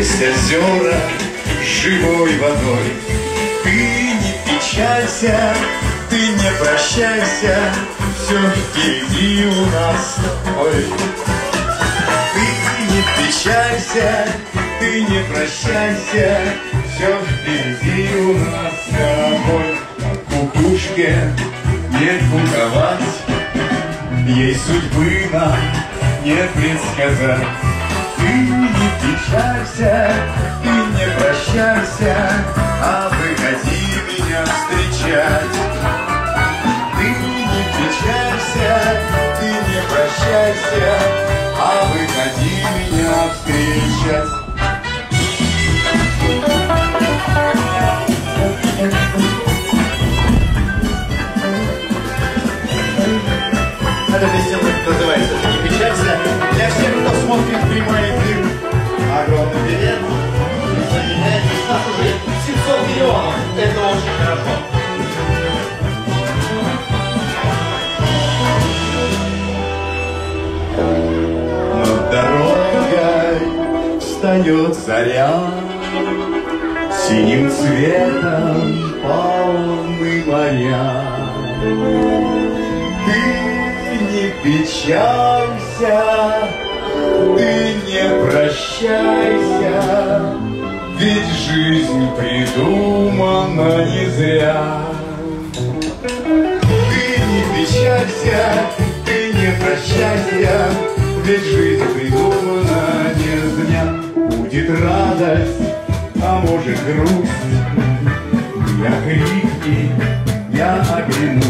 Есть озера живой водой. Ты не печалься, ты не прощайся, все впереди у нас Ой. Ты не печалься, ты не прощайся, все впереди у нас с тобой. Кукушке не куковать, ей судьбы нам не предсказать. Ты не печалься, ты не прощайся, а выходи меня встречать. Ты не печалься, ты не прощайся, а выходи меня встречать. Эта песня называется «Ты не печалься». Для всех, кто смотрит прямой встает заря, Синим цветом полны моря. Ты не печалься, ты не прощайся, Ведь жизнь придумана не зря. Ты не печалься, ты не прощайся, Ведь жизнь придумана радость, а может грусть, Я крикни, я оглянусь.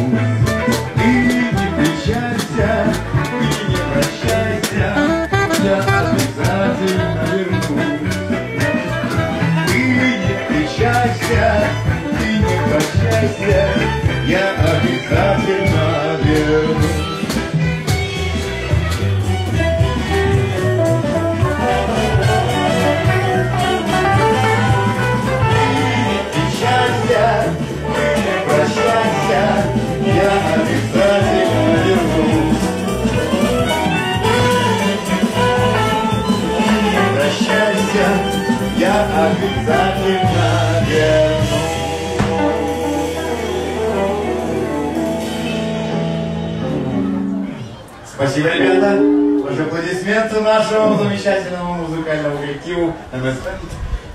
Спасибо, ребята. Ваши аплодисменты нашему замечательному музыкальному коллективу МСП.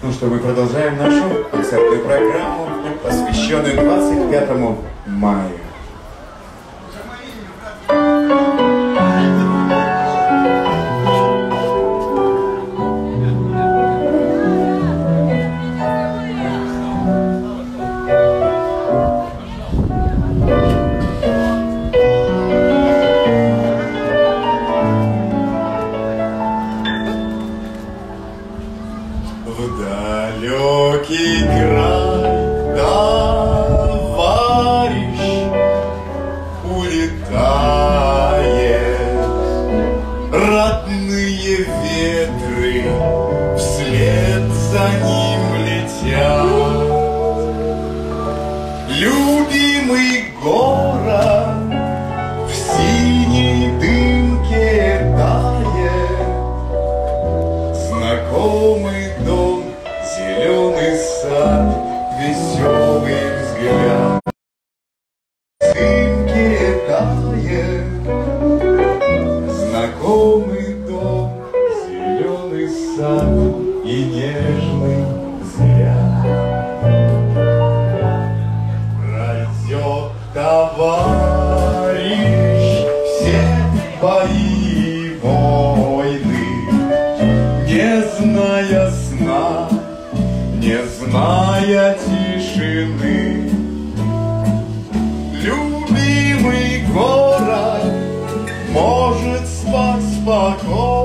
Ну что, мы продолжаем нашу концертную программу, посвященную 25 мая. Сад и нежный взгляд. Пройдет товарищ все бои войны, не зная сна, не зная тишины. Любимый город может спать спокойно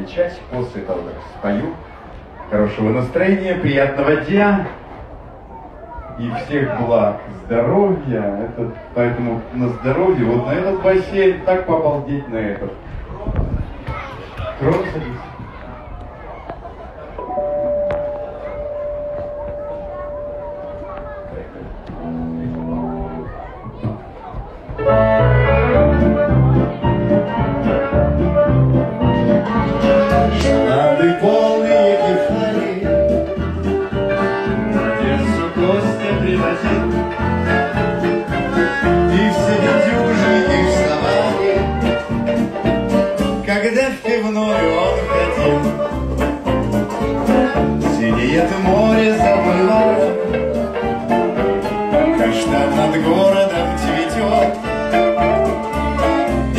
отвечать после того, как спою. Хорошего настроения, приятного дня и всех благ, здоровья. Это, поэтому на здоровье, вот на этот бассейн, так побалдеть на этот. Трон Пивную он ходил. Синеет море за бульваром, Каштан над городом цветет,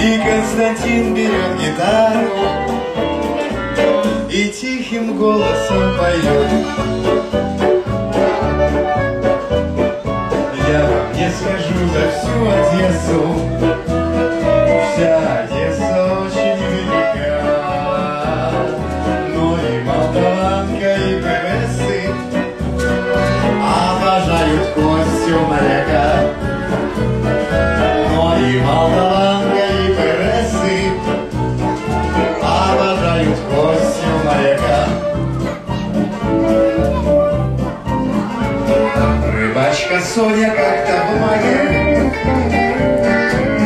И Константин берет гитару, и тихим голосом поет. Я вам не скажу за всю Одессу, Рыбачка Соня как-то в мае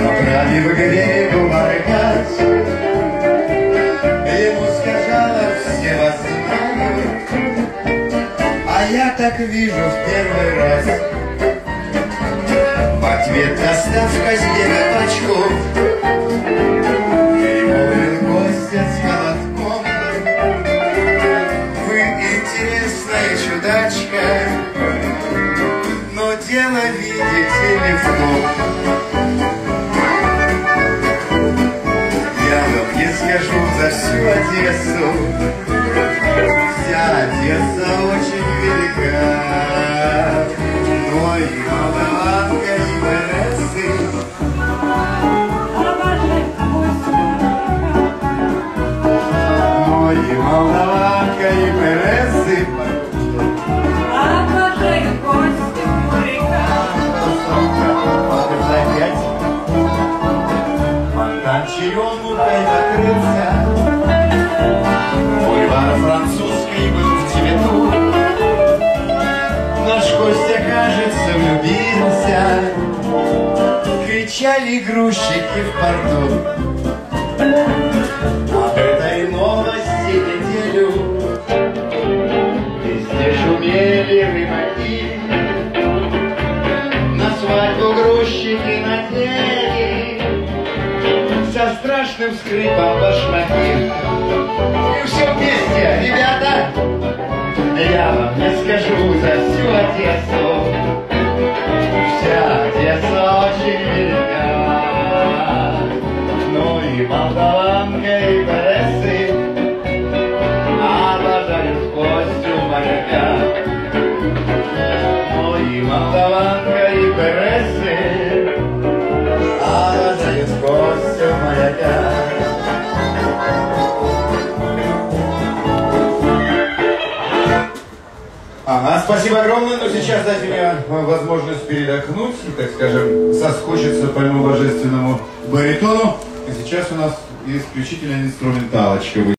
Направив к берегу моргать. Ему сказала, все вас знают А я так вижу в первый раз. В ответ доставка себе скажу за всю Одессу. Вся Одесса очень велика. Но и Молдаванка, и Бересы Но и Молдаванка, и Бересы Кричали грузчики в порту. Об этой новости неделю Везде шумели рыбаки, на свадьбу грузчики надели Со страшным скрипом башмаки И все вместе, ребята Я вам не скажу за всю Одессу. Вся Одесса очень спасибо огромное, но сейчас дайте мне возможность передохнуть и, так скажем, соскучиться по моему божественному баритону. И сейчас у нас исключительно инструменталочка.